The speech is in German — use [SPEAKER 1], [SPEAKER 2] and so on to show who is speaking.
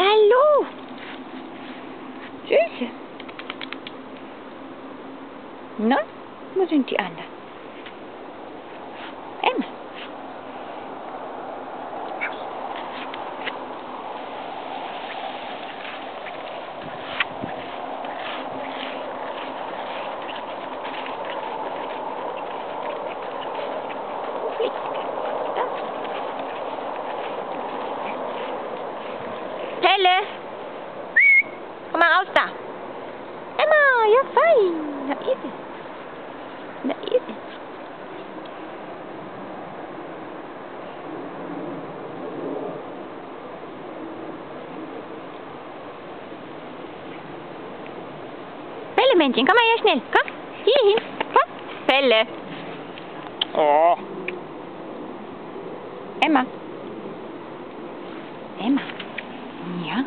[SPEAKER 1] Hallo. Süße. Na, wo sind die anderen? Emma. Wo fliegt sie? Da. Pelle! Komm mal raus da! Emma, ja fein! Da ist sie. Da ist sie. Pelle, Männchen, komm mal her schnell. Komm, hier hin. Komm, Pelle. Oh. Emma. Emma. Ja?